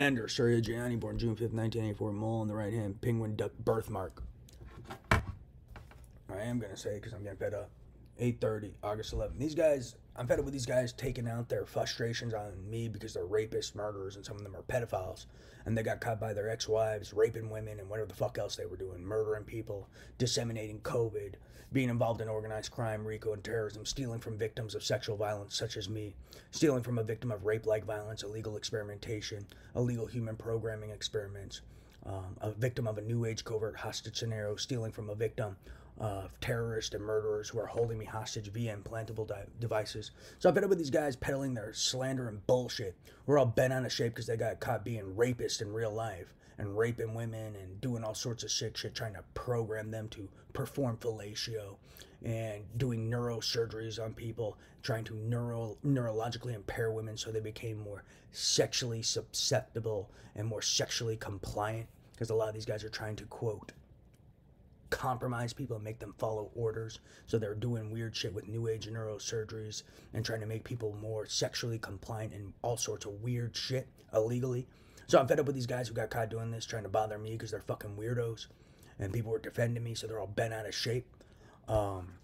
Ender, Surya Jayanty, born June 5th, 1984, mole on the right hand, penguin duck birthmark. I am going to say because I'm getting fed up. 8.30, August 11th. These guys, I'm fed up with these guys taking out their frustrations on me because they're rapists, murderers, and some of them are pedophiles. And they got caught by their ex-wives, raping women, and whatever the fuck else they were doing. Murdering people, disseminating COVID, being involved in organized crime, RICO, and terrorism, stealing from victims of sexual violence such as me, stealing from a victim of rape-like violence, illegal experimentation, illegal human programming experiments, um, a victim of a new age covert hostage scenario, stealing from a victim of terrorists and murderers who are holding me hostage via implantable di- devices. So I've been up with these guys peddling their slander and bullshit. We're all bent out of shape because they got caught being rapists in real life and raping women and doing all sorts of sick shit, trying to program them to perform fellatio and doing neurosurgeries on people, trying to neuro neurologically impair women so they became more sexually susceptible and more sexually compliant. Because a lot of these guys are trying to quote compromise people and make them follow orders. So they're doing weird shit with new age neurosurgeries and trying to make people more sexually compliant and all sorts of weird shit illegally. So I'm fed up with these guys who got caught doing this, trying to bother me because they're fucking weirdos. And people were defending me, so they're all bent out of shape. Um,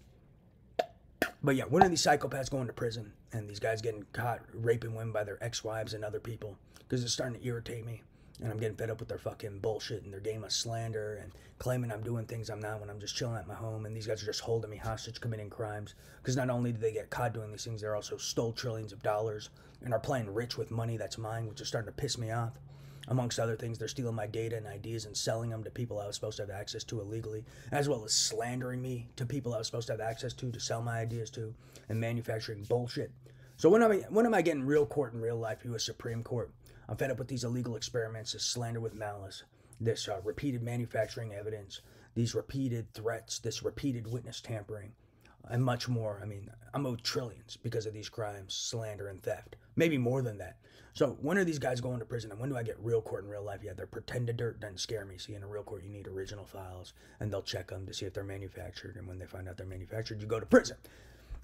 but yeah, one of these psychopaths going to prison, and these guys getting caught raping women by their ex-wives and other people because it's starting to irritate me and I'm getting fed up with their fucking bullshit and their game of slander and claiming I'm doing things I'm not when I'm just chilling at my home and these guys are just holding me hostage committing crimes. Because not only did they get caught doing these things they're also stole trillions of dollars and are playing rich with money that's mine which is starting to piss me off. Amongst other things they're stealing my data and ideas and selling them to people I was supposed to have access to illegally as well as slandering me to people I was supposed to have access to to sell my ideas to and manufacturing bullshit so when am I when am I getting real court in real life U.S. Supreme Court I'm fed up with these illegal experiments, this slander with malice, this uh, repeated manufacturing evidence, these repeated threats, this repeated witness tampering, and much more. I mean, I'm owed trillions because of these crimes, slander, and theft. Maybe more than that. So when are these guys going to prison? And when do I get real court in real life? Yeah, they're pretended dirt doesn't scare me. See, in a real court, you need original files, and they'll check them to see if they're manufactured. And when they find out they're manufactured, you go to prison.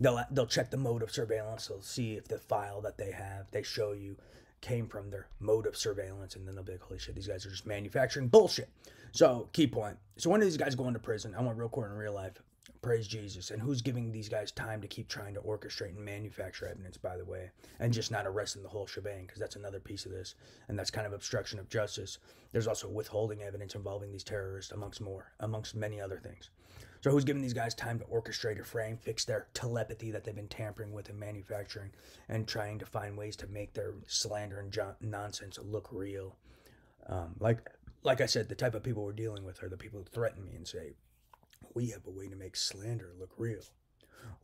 They'll they'll check the mode of surveillance. They'll see if the file that they have. They show you came from their mode of surveillance, and then they'll be like, holy shit, these guys are just manufacturing bullshit. So, key point. So, one of these guys going to prison? I want real court in real life. Praise Jesus. And who's giving these guys time to keep trying to orchestrate and manufacture evidence, by the way, and just not arresting the whole shebang, because that's another piece of this. And that's kind of obstruction of justice. There's also withholding evidence involving these terrorists, amongst more, amongst many other things. So who's giving these guys time to orchestrate a frame, fix their telepathy that they've been tampering with and manufacturing, and trying to find ways to make their slander and jo- nonsense look real? Um, like, like I said, the type of people we're dealing with are the people who threaten me and say, "We have a way to make slander look real.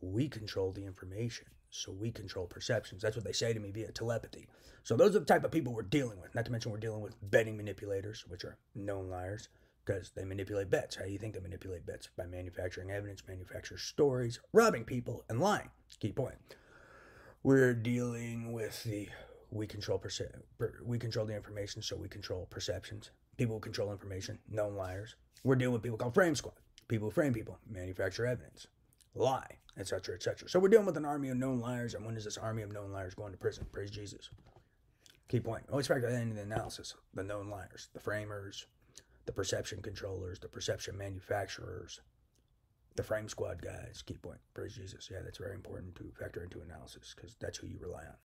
We control the information." So we control perceptions. That's what they say to me via telepathy. So those are the type of people we're dealing with. Not to mention we're dealing with betting manipulators, which are known liars because they manipulate bets. How do you think they manipulate bets? By manufacturing evidence, manufacture stories, robbing people, and lying. Key point. We're dealing with the we control perce- per- we control the information, so we control perceptions. People who control information, known liars. We're dealing with people called frame squad. People who frame people, manufacture evidence, lie, etc., etc. So we're dealing with an army of known liars, and when is this army of known liars going to prison? Praise Jesus. Key point. Always factor that into the analysis. The known liars, the framers, the perception controllers, the perception manufacturers, the frame squad guys. Key point. Praise Jesus. Yeah, that's very important to factor into analysis because that's who you rely on.